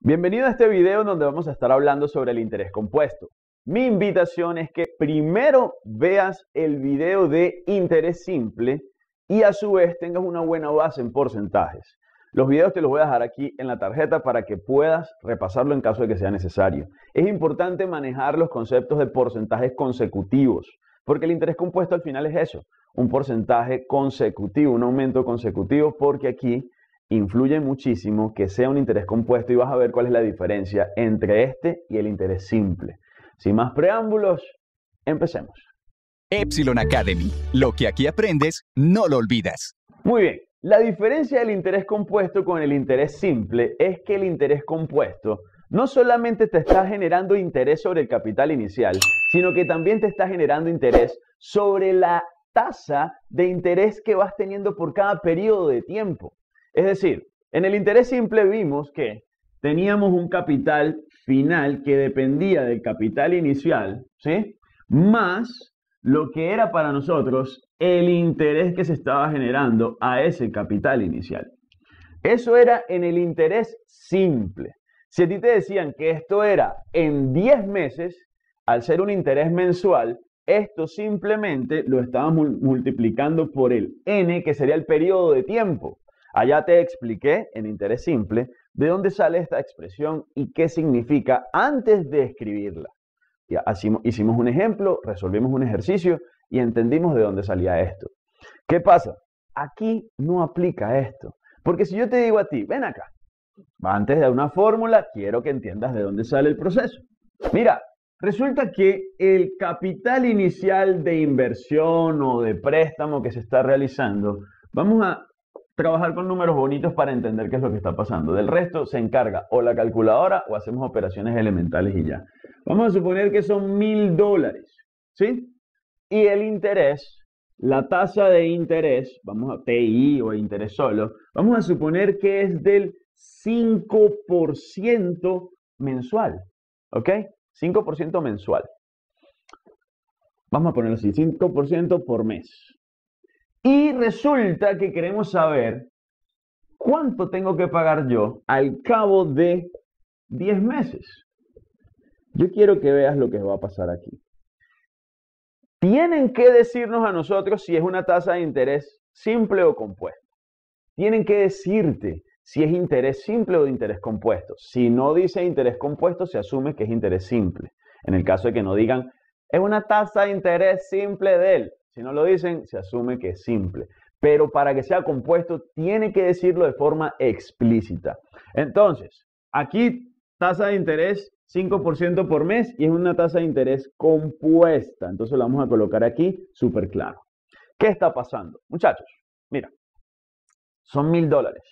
Bienvenido a este video donde vamos a estar hablando sobre el interés compuesto. Mi invitación es que primero veas el video de interés simple y a su vez tengas una buena base en porcentajes. Los videos te los voy a dejar aquí en la tarjeta para que puedas repasarlo en caso de que sea necesario. Es importante manejar los conceptos de porcentajes consecutivos, porque el interés compuesto al final es eso, un porcentaje consecutivo, un aumento consecutivo, porque aquí influye muchísimo que sea un interés compuesto y vas a ver cuál es la diferencia entre este y el interés simple. Sin más preámbulos, empecemos. Epsilon Academy. Lo que aquí aprendes, no lo olvidas. Muy bien, la diferencia del interés compuesto con el interés simple es que el interés compuesto no solamente te está generando interés sobre el capital inicial, sino que también te está generando interés sobre la tasa de interés que vas teniendo por cada periodo de tiempo. Es decir, en el interés simple vimos que teníamos un capital final que dependía del capital inicial, ¿sí? Más lo que era para nosotros el interés que se estaba generando a ese capital inicial. Eso era en el interés simple. Si a ti te decían que esto era en 10 meses, al ser un interés mensual, esto simplemente lo estábamos multiplicando por el n, que sería el periodo de tiempo. Allá te expliqué en interés simple de dónde sale esta expresión y qué significa antes de escribirla. Ya, hicimos un ejemplo, resolvimos un ejercicio y entendimos de dónde salía esto. ¿Qué pasa? Aquí no aplica esto. Porque si yo te digo a ti, ven acá, antes de una fórmula, quiero que entiendas de dónde sale el proceso. Mira, resulta que el capital inicial de inversión o de préstamo que se está realizando, vamos a trabajar con números bonitos para entender qué es lo que está pasando. Del resto se encarga o la calculadora o hacemos operaciones elementales y ya. Vamos a suponer que son mil dólares, ¿sí? Y el interés, la tasa de interés, vamos a TI o interés solo, vamos a suponer que es del 5% mensual, ¿ok? 5% mensual. Vamos a ponerlo así, 5% por mes. Y resulta que queremos saber cuánto tengo que pagar yo al cabo de 10 meses. Yo quiero que veas lo que va a pasar aquí. Tienen que decirnos a nosotros si es una tasa de interés simple o compuesto. Tienen que decirte si es interés simple o de interés compuesto. Si no dice interés compuesto, se asume que es interés simple. En el caso de que no digan, es una tasa de interés simple de él. Si no lo dicen, se asume que es simple. Pero para que sea compuesto, tiene que decirlo de forma explícita. Entonces, aquí tasa de interés 5% por mes y es una tasa de interés compuesta. Entonces la vamos a colocar aquí súper claro. ¿Qué está pasando? Muchachos, mira, son mil dólares.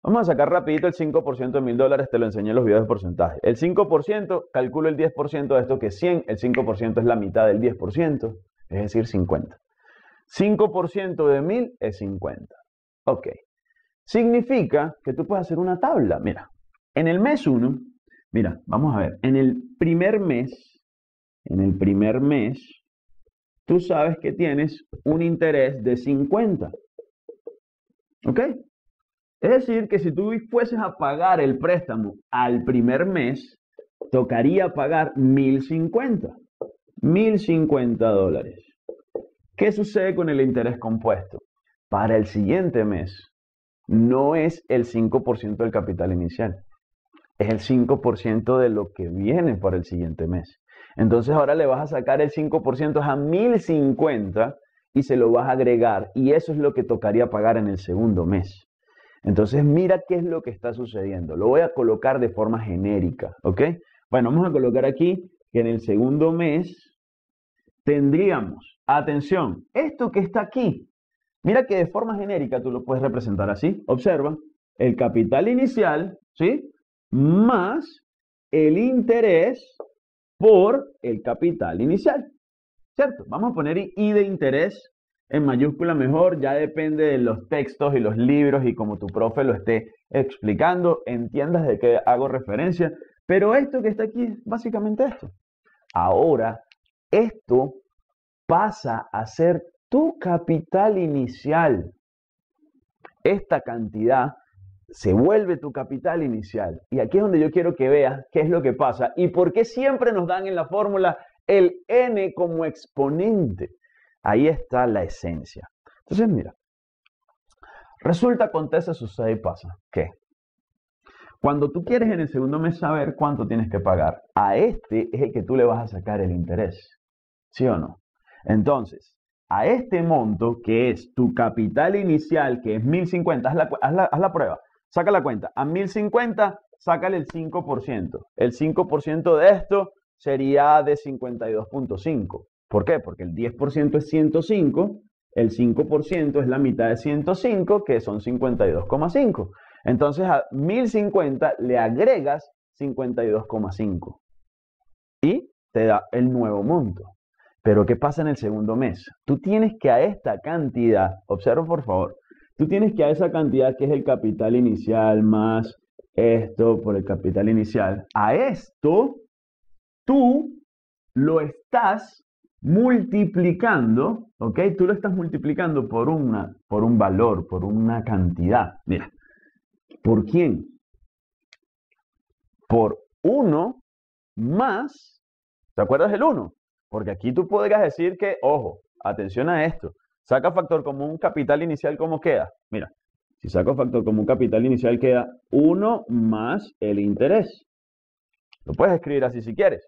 Vamos a sacar rapidito el 5% de mil dólares, te lo enseñé en los videos de porcentaje. El 5%, calculo el 10% de esto que es 100, el 5% es la mitad del 10% es decir, 50. 5% de 1000 es 50. Ok. Significa que tú puedes hacer una tabla. Mira, en el mes 1, mira, vamos a ver, en el primer mes, en el primer mes, tú sabes que tienes un interés de 50. ¿Ok? Es decir, que si tú fueses a pagar el préstamo al primer mes, tocaría pagar 1050. 1.050 dólares. ¿Qué sucede con el interés compuesto? Para el siguiente mes no es el 5% del capital inicial, es el 5% de lo que viene para el siguiente mes. Entonces ahora le vas a sacar el 5% a 1050 y se lo vas a agregar y eso es lo que tocaría pagar en el segundo mes. Entonces mira qué es lo que está sucediendo. Lo voy a colocar de forma genérica, ¿ok? Bueno, vamos a colocar aquí que en el segundo mes tendríamos, atención, esto que está aquí, mira que de forma genérica tú lo puedes representar así, observa, el capital inicial, ¿sí? Más el interés por el capital inicial, ¿cierto? Vamos a poner I de interés en mayúscula mejor, ya depende de los textos y los libros y como tu profe lo esté explicando, entiendas de qué hago referencia, pero esto que está aquí es básicamente esto. Ahora, esto pasa a ser tu capital inicial. Esta cantidad se vuelve tu capital inicial. Y aquí es donde yo quiero que veas qué es lo que pasa y por qué siempre nos dan en la fórmula el n como exponente. Ahí está la esencia. Entonces, mira, resulta, acontece, sucede y pasa. ¿Qué? Cuando tú quieres en el segundo mes saber cuánto tienes que pagar, a este es el que tú le vas a sacar el interés. ¿Sí o no? Entonces, a este monto, que es tu capital inicial, que es 1050, haz la, haz la, prueba, saca la cuenta. A 1050, sácale el 5%. El 5% de esto sería de 52.5. ¿Por qué? Porque el 10% es 105, el 5% es la mitad de 105, que son 52,5. Entonces a 1050 le agregas 52,5 y te da el nuevo monto. Pero ¿qué pasa en el segundo mes? Tú tienes que a esta cantidad, observa por favor, tú tienes que a esa cantidad que es el capital inicial más esto por el capital inicial, a esto tú lo estás multiplicando, ¿ok? Tú lo estás multiplicando por, una, por un valor, por una cantidad. Mira, ¿Por quién? Por 1 más, ¿te acuerdas del 1? Porque aquí tú podrías decir que, ojo, atención a esto, saca factor común capital inicial, ¿cómo queda? Mira, si saco factor común capital inicial queda 1 más el interés. Lo puedes escribir así si quieres.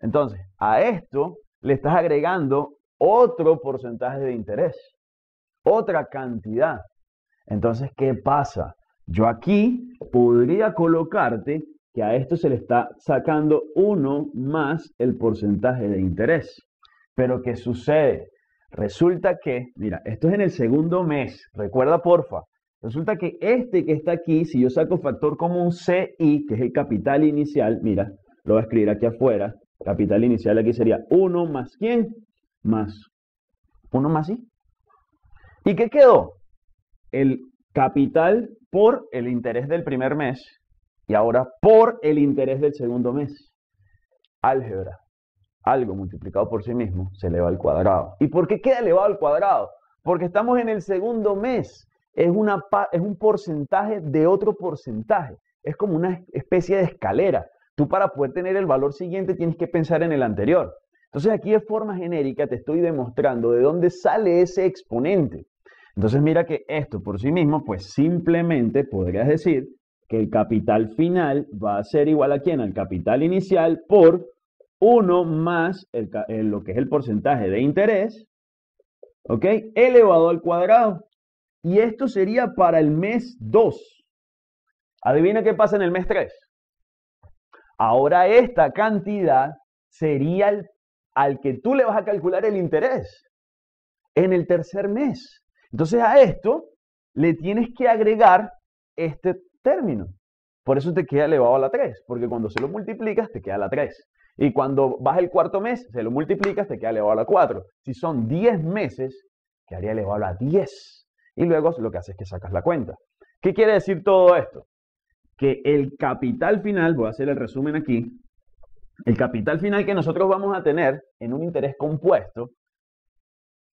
Entonces, a esto le estás agregando otro porcentaje de interés, otra cantidad. Entonces, ¿qué pasa? Yo aquí podría colocarte que a esto se le está sacando uno más el porcentaje de interés. Pero ¿qué sucede? Resulta que, mira, esto es en el segundo mes, recuerda porfa, resulta que este que está aquí, si yo saco factor común CI, que es el capital inicial, mira, lo voy a escribir aquí afuera, capital inicial aquí sería 1 más quién? Más 1 más I. ¿Y qué quedó? El capital por el interés del primer mes y ahora por el interés del segundo mes. Álgebra. Algo multiplicado por sí mismo se eleva al cuadrado. ¿Y por qué queda elevado al cuadrado? Porque estamos en el segundo mes. Es, una, es un porcentaje de otro porcentaje. Es como una especie de escalera. Tú para poder tener el valor siguiente tienes que pensar en el anterior. Entonces aquí de forma genérica te estoy demostrando de dónde sale ese exponente. Entonces mira que esto por sí mismo, pues simplemente podrías decir que el capital final va a ser igual a quién? Al capital inicial por 1 más lo que es el porcentaje de interés, ¿ok? Elevado al cuadrado. Y esto sería para el mes 2. Adivina qué pasa en el mes 3. Ahora esta cantidad sería al que tú le vas a calcular el interés en el tercer mes. Entonces a esto le tienes que agregar este término. Por eso te queda elevado a la 3, porque cuando se lo multiplicas te queda la 3. Y cuando vas el cuarto mes, se lo multiplicas, te queda elevado a la 4. Si son 10 meses, quedaría elevado a la 10. Y luego lo que haces es que sacas la cuenta. ¿Qué quiere decir todo esto? Que el capital final, voy a hacer el resumen aquí, el capital final que nosotros vamos a tener en un interés compuesto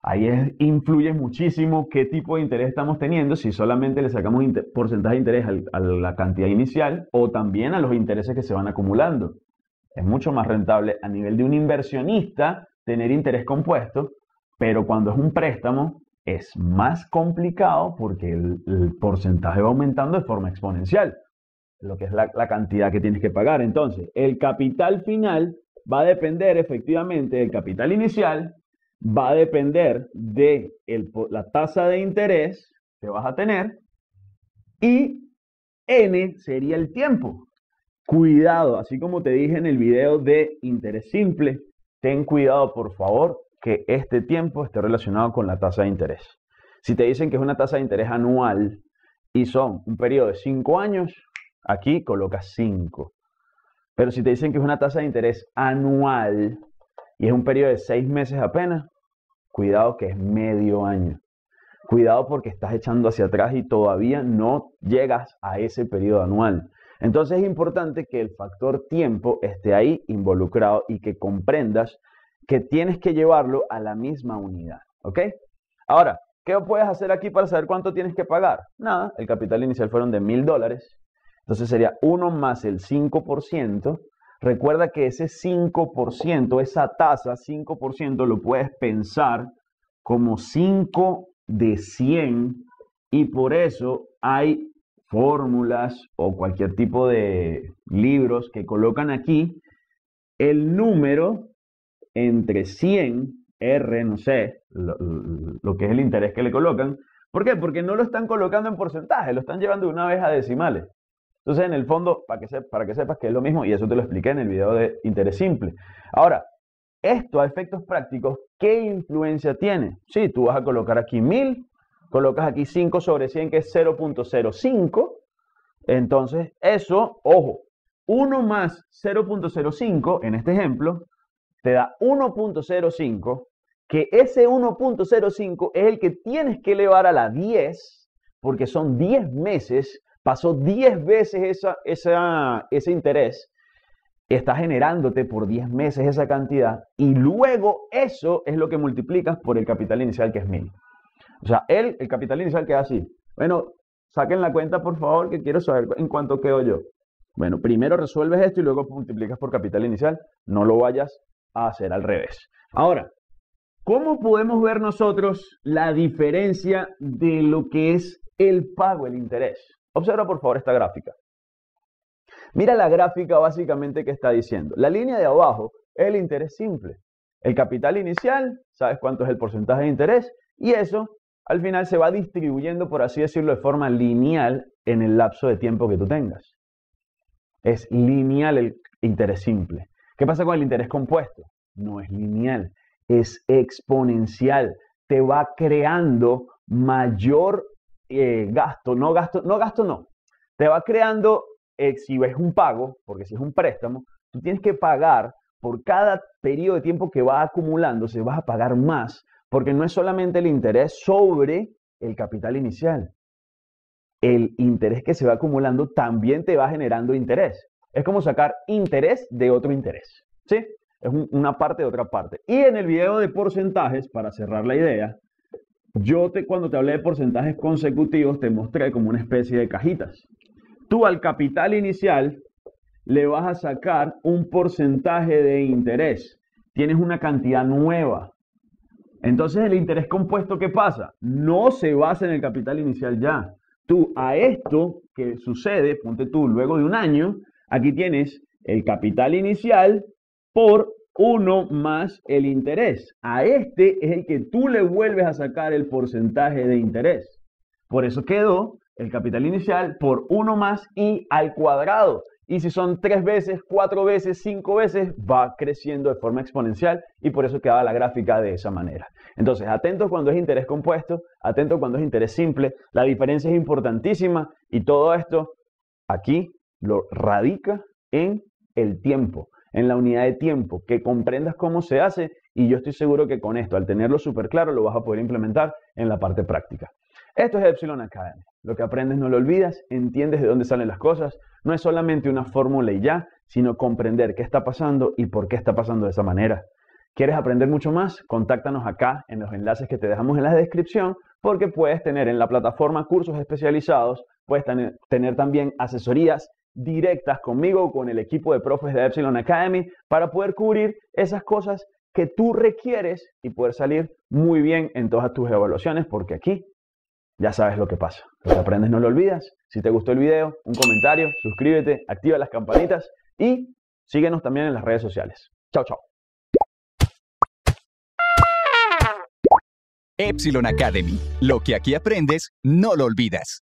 Ahí influye muchísimo qué tipo de interés estamos teniendo, si solamente le sacamos porcentaje de interés a la cantidad inicial o también a los intereses que se van acumulando. Es mucho más rentable a nivel de un inversionista tener interés compuesto, pero cuando es un préstamo es más complicado porque el, porcentaje va aumentando de forma exponencial, lo que es la, la cantidad que tienes que pagar. Entonces, el capital final va a depender efectivamente del capital inicial va a depender de la tasa de interés que vas a tener y n sería el tiempo. Cuidado, así como te dije en el video de interés simple, ten cuidado por favor que este tiempo esté relacionado con la tasa de interés. Si te dicen que es una tasa de interés anual y son un periodo de 5 años, aquí colocas 5. Pero si te dicen que es una tasa de interés anual y es un periodo de 6 meses apenas, Cuidado que es medio año. Cuidado porque estás echando hacia atrás y todavía no llegas a ese periodo anual. Entonces es importante que el factor tiempo esté ahí involucrado y que comprendas que tienes que llevarlo a la misma unidad. ¿Ok? Ahora, ¿qué puedes hacer aquí para saber cuánto tienes que pagar? Nada, el capital inicial fueron de mil dólares. Entonces sería 1 más el 5%. Recuerda que ese 5%, esa tasa, 5%, lo puedes pensar como 5 de 100 y por eso hay fórmulas o cualquier tipo de libros que colocan aquí el número entre 100, R, no sé, lo, que es el interés que le colocan. ¿Por qué? Porque no lo están colocando en porcentaje, lo están llevando una vez a decimales. Entonces, en el fondo, para que, para que sepas que es lo mismo, y eso te lo expliqué en el video de interés simple. Ahora, esto a efectos prácticos, ¿qué influencia tiene? Sí, tú vas a colocar aquí 1000, colocas aquí 5 sobre 100, que es 0.05. Entonces, eso, ojo, 1 más 0.05, en este ejemplo, te da 1.05, que ese 1.05 es el que tienes que elevar a la 10, porque son 10 meses, pasó 10 veces esa, ese interés, está generándote por 10 meses esa cantidad, y luego eso es lo que multiplicas por el capital inicial, que es 1000. O sea, el, el capital inicial queda así. Bueno, saquen la cuenta, por favor, que quiero saber en cuánto quedo yo. Bueno, primero resuelves esto y luego multiplicas por capital inicial. No lo vayas a hacer al revés. Ahora, ¿cómo podemos ver nosotros la diferencia de lo que es el pago, el interés? Observa por favor esta gráfica. Mira la gráfica básicamente que está diciendo. La línea de abajo es el interés simple. El capital inicial, sabes cuánto es el porcentaje de interés, y eso al final se va distribuyendo, por así decirlo, de forma lineal en el lapso de tiempo que tú tengas. Es lineal el interés simple. ¿Qué pasa con el interés compuesto? No es lineal, es exponencial. Te va creando mayor eh, gasto, no gasto, no gasto, no. Te va creando, eh, si es un pago, porque si es un préstamo, tú tienes que pagar por cada periodo de tiempo que va acumulándose, vas a pagar más, porque no es solamente el interés sobre el capital inicial, el interés que se va acumulando también te va generando interés. Es como sacar interés de otro interés. ¿Sí? Es una parte de otra parte. Y en el video de porcentajes, para cerrar la idea, yo te, cuando te hablé de porcentajes consecutivos te mostré como una especie de cajitas. Tú al capital inicial le vas a sacar un porcentaje de interés. Tienes una cantidad nueva. Entonces el interés compuesto, ¿qué pasa? No se basa en el capital inicial ya. Tú a esto que sucede, ponte tú, luego de un año, aquí tienes el capital inicial por 1 más el interés. A este es el que tú le vuelves a sacar el porcentaje de interés. Por eso quedó el capital inicial por 1 más y al cuadrado. Y si son tres veces, cuatro veces, cinco veces, va creciendo de forma exponencial y por eso queda la gráfica de esa manera. Entonces, atento cuando es interés compuesto, atento cuando es interés simple. La diferencia es importantísima y todo esto aquí lo radica en el tiempo, en la unidad de tiempo, que comprendas cómo se hace y yo estoy seguro que con esto, al tenerlo súper claro, lo vas a poder implementar en la parte práctica. Esto es Epsilon Academy. Lo que aprendes no lo olvidas, entiendes de dónde salen las cosas. No es solamente una fórmula y ya, sino comprender qué está pasando y por qué está pasando de esa manera. ¿Quieres aprender mucho más? Contáctanos acá en los enlaces que te dejamos en la descripción porque puedes tener en la plataforma cursos especializados, puedes tener, también asesorías directas conmigo o con el equipo de profes de Epsilon Academy para poder cubrir esas cosas que tú requieres y poder salir muy bien en todas tus evaluaciones porque aquí ya sabes lo que pasa. Lo que aprendes no lo olvidas. Si te gustó el video, un comentario, suscríbete, activa las campanitas y síguenos también en las redes sociales. Chao, chao. Epsilon Academy. Lo que aquí aprendes, no lo olvidas.